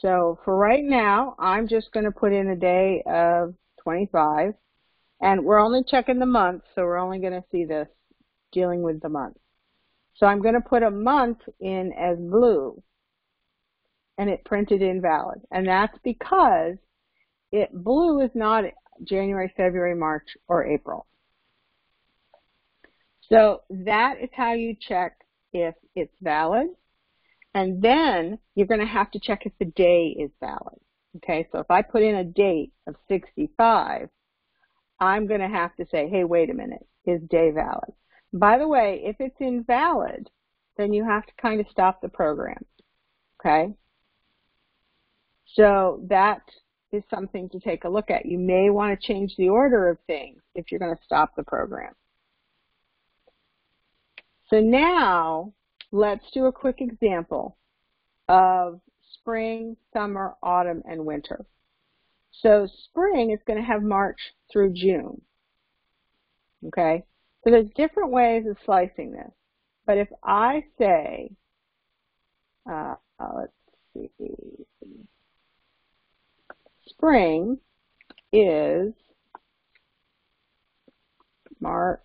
So for right now, I'm just going to put in a day of 25 and we're only checking the month, so we're only going to see this dealing with the month. So I'm going to put a month in as blue and it printed invalid. And that's because it blue is not January, February, March, or April. So that is how you check if it's valid. And then you're going to have to check if the day is valid. Okay, so if I put in a date of 65, I'm going to have to say, hey, wait a minute, is day valid? By the way, if it's invalid, then you have to kind of stop the program. Okay? So that is something to take a look at. You may want to change the order of things if you're going to stop the program. So now let's do a quick example of spring, summer, autumn, and winter. So spring is going to have March through June. Okay? So there's different ways of slicing this. But if I say, uh, let's see, spring is March,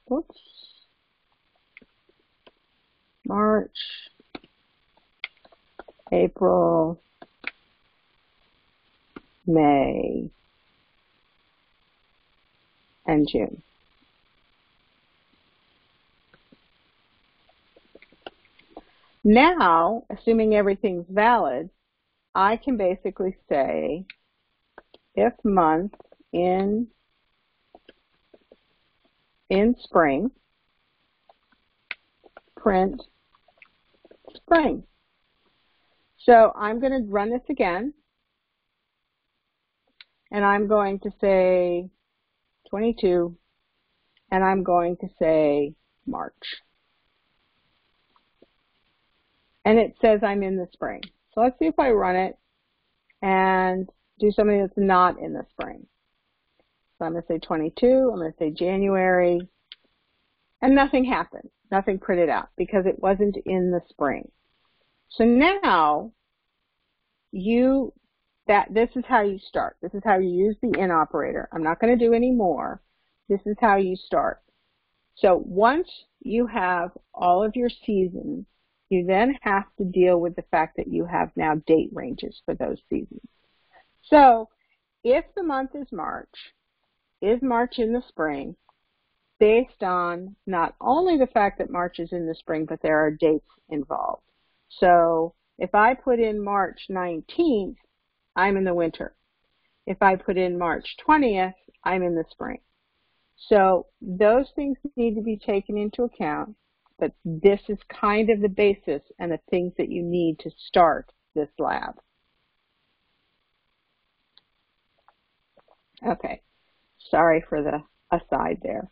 March, April, May, and June. Now, assuming everything's valid, I can basically say if month in in spring, print spring. So I'm going to run this again. And I'm going to say 22. And I'm going to say March. And it says I'm in the spring. So let's see if I run it and do something that's not in the spring. So I'm going to say 22. I'm going to say January. And nothing happened nothing printed out because it wasn't in the spring. So now you that this is how you start. This is how you use the in operator. I'm not going to do any more. This is how you start. So once you have all of your seasons, you then have to deal with the fact that you have now date ranges for those seasons. So if the month is March, is March in the spring? Based on not only the fact that March is in the spring, but there are dates involved. So if I put in March 19th, I'm in the winter. If I put in March 20th, I'm in the spring. So those things need to be taken into account, but this is kind of the basis and the things that you need to start this lab. Okay, sorry for the aside there.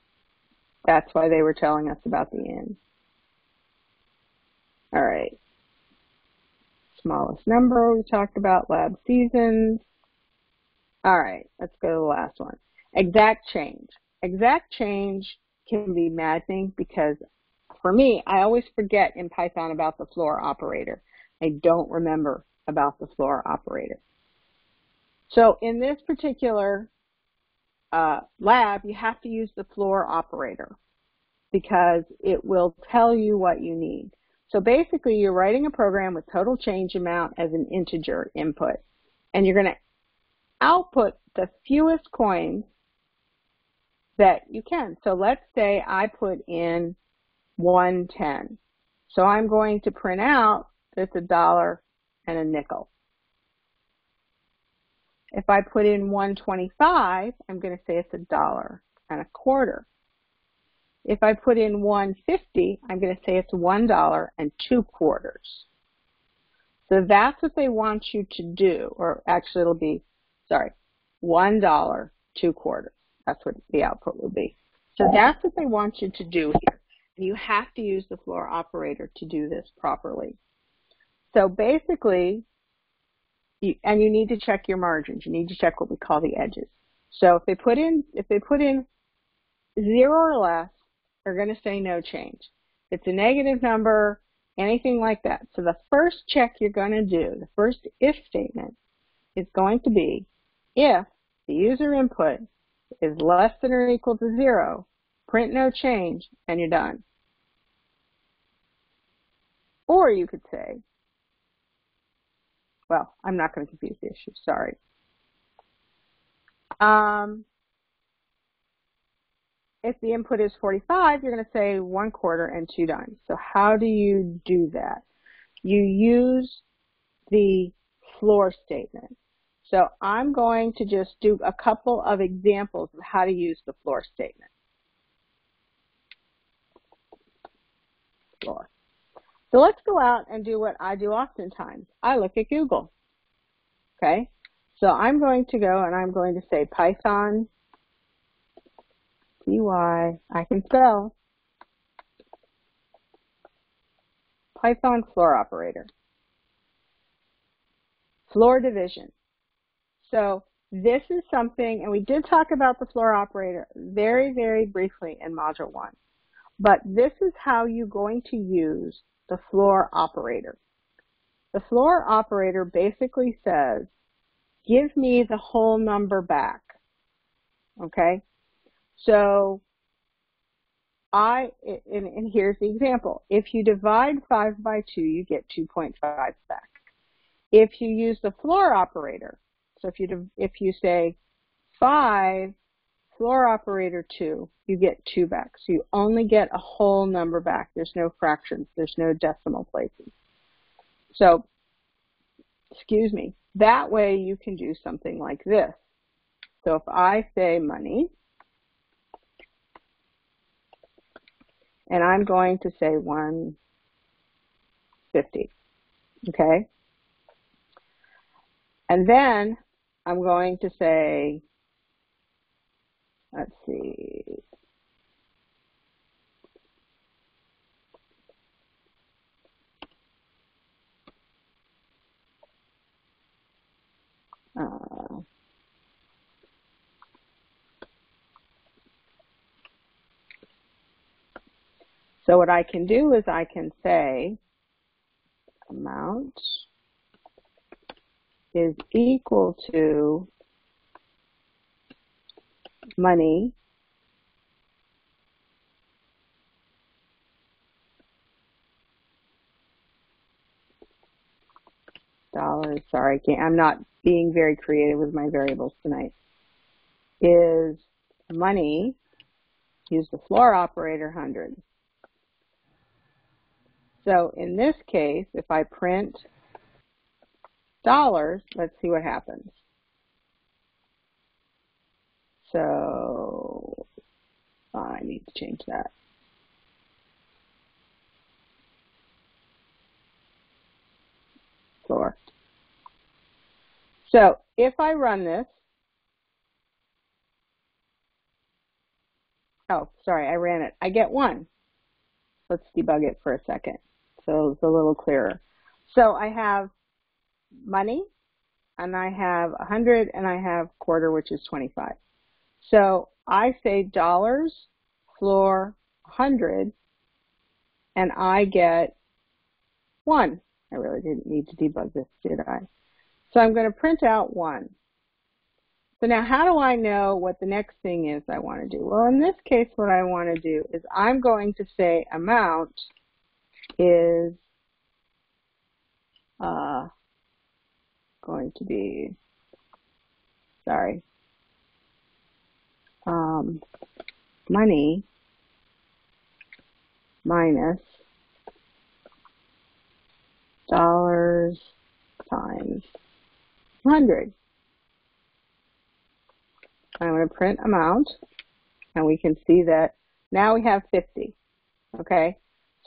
That's why they were telling us about the in. All right. Smallest number we talked about, lab seasons. All right, let's go to the last one. Exact change. Exact change can be maddening because for me, I always forget in Python about the floor operator. I don't remember about the floor operator. So in this particular uh, lab, you have to use the floor operator because it will tell you what you need. So basically, you're writing a program with total change amount as an integer input, and you're going to output the fewest coins that you can. So let's say I put in 110. So I'm going to print out that's a dollar and a nickel. If I put in 125, I'm going to say it's a dollar and a quarter. If I put in 150, I'm going to say it's $1 and two quarters. So that's what they want you to do, or actually it'll be, sorry, $1, two quarters. That's what the output will be. So that's what they want you to do here. You have to use the floor operator to do this properly. So basically, you, and you need to check your margins. You need to check what we call the edges. So if they put in, if they put in zero or less, they're going to say no change. It's a negative number, anything like that. So the first check you're going to do, the first if statement, is going to be if the user input is less than or equal to zero, print no change, and you're done. Or you could say, well, I'm not going to confuse the issue, sorry. Um, if the input is 45, you're going to say one quarter and two dimes. So how do you do that? You use the floor statement. So I'm going to just do a couple of examples of how to use the floor statement. Floor. So let's go out and do what I do oftentimes. I look at Google. Okay? So I'm going to go and I'm going to say Python, PY, I can spell, Python floor operator. Floor division. So this is something, and we did talk about the floor operator very, very briefly in Module 1. But this is how you're going to use the floor operator. The floor operator basically says, give me the whole number back. Okay? So I, and, and here's the example. If you divide 5 by 2, you get 2.5 back. If you use the floor operator, so if you if you say five floor operator two, you get two back. So you only get a whole number back. There's no fractions. There's no decimal places. So, excuse me. That way you can do something like this. So if I say money, and I'm going to say 150, okay? And then I'm going to say, let's see, uh, so what I can do is I can say amount is equal to money dollars, sorry, I'm not being very creative with my variables tonight, is money, use the floor operator 100. So in this case, if I print dollars, let's see what happens. So I need to change that. Floor. So if I run this, oh, sorry, I ran it. I get one. Let's debug it for a second so it's a little clearer. So I have money, and I have 100, and I have quarter, which is 25. So I say dollars, floor, 100, and I get 1. I really didn't need to debug this, did I? So I'm going to print out 1. So now how do I know what the next thing is I want to do? Well, in this case, what I want to do is I'm going to say amount is uh, going to be, sorry, um, money minus dollars times 100. I'm going to print amount, and we can see that now we have 50. Okay,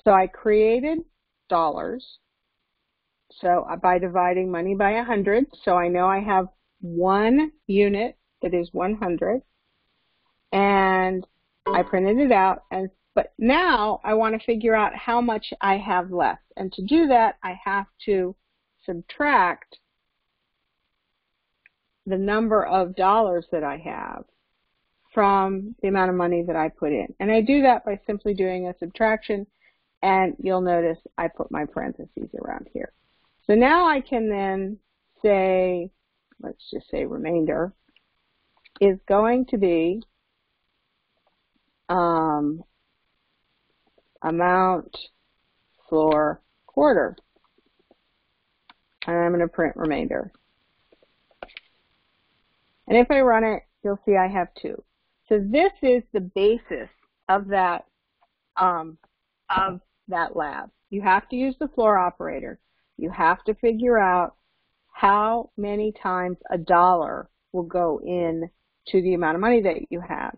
so I created dollars so by dividing money by 100, so I know I have one unit that is 100. And I printed it out and But now I want to figure out how much I have left. And to do that, I have to subtract the number of dollars that I have from the amount of money that I put in. And I do that by simply doing a subtraction and you'll notice I put my parentheses around here. So now I can then say, let's just say remainder, is going to be um, amount floor quarter. And I'm going to print remainder. And if I run it, you'll see I have two. So this is the basis of that um, of that lab. You have to use the floor operator. You have to figure out how many times a dollar will go in to the amount of money that you have.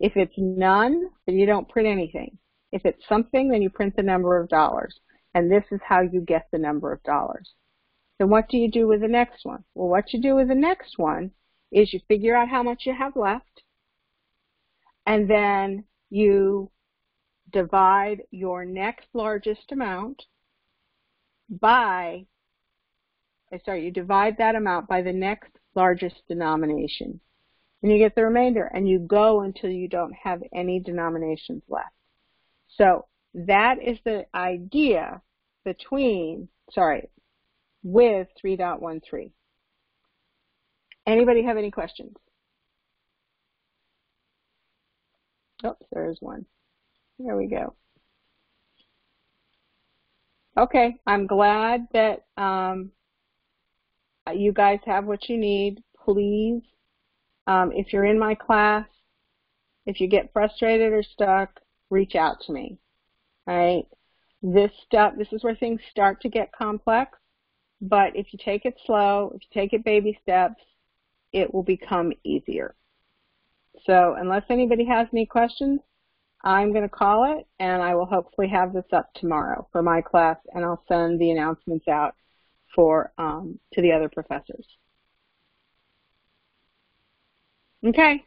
If it's none, then you don't print anything. If it's something, then you print the number of dollars. And this is how you get the number of dollars. Then what do you do with the next one? Well, what you do with the next one is you figure out how much you have left, and then you divide your next largest amount by, sorry, you divide that amount by the next largest denomination. And you get the remainder, and you go until you don't have any denominations left. So that is the idea between, sorry, with 3.13. Anybody have any questions? Oops, there's one. There we go. Okay, I'm glad that um, you guys have what you need. Please, um, if you're in my class, if you get frustrated or stuck, reach out to me. All right? This stuff, this is where things start to get complex, but if you take it slow, if you take it baby steps, it will become easier. So unless anybody has any questions, I'm going to call it and I will hopefully have this up tomorrow for my class and I'll send the announcements out for um, to the other professors. Okay.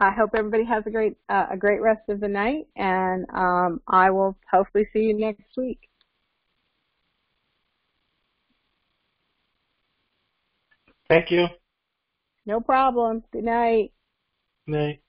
I hope everybody has a great uh, a great rest of the night and um, I will hopefully see you next week. Thank you. No problem. Good night. Night.